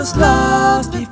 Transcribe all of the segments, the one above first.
that's lost be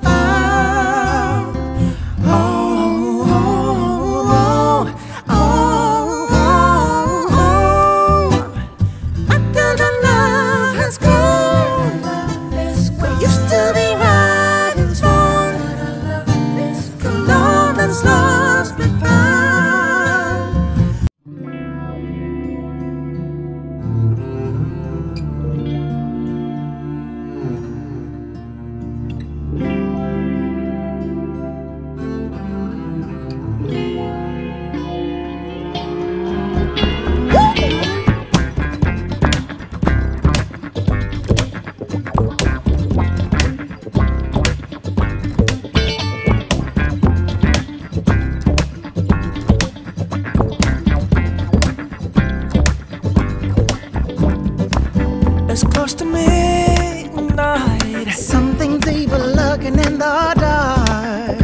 close to midnight. Something's evil lurking in the dark.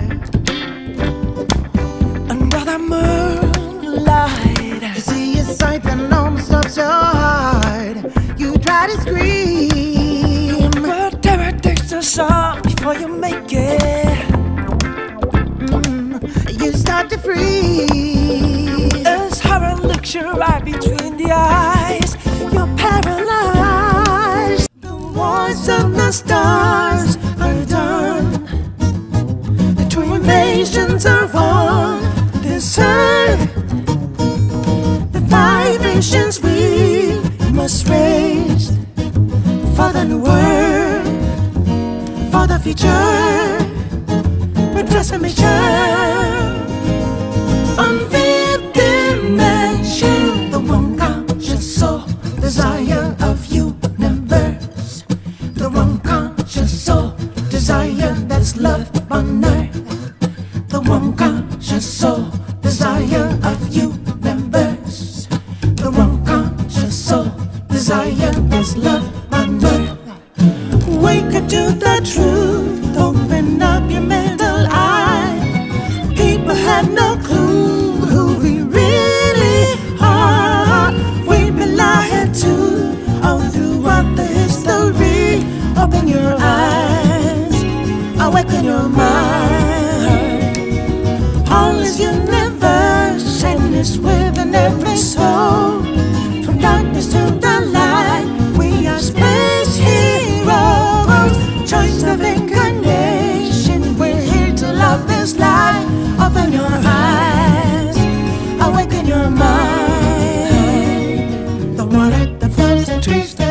Under the moonlight. You see a sight that almost stops your heart. You try to scream. But terror takes the shot before you make it. Mm, you start to freeze. Voice of the stars are done. The two nations are one. This earth, the vibrations we must raise for the new world, for the future, for transformation. the one conscious soul desire of universe. The one conscious soul desire is love, my word. Wake up to the truth. the flowers and trees.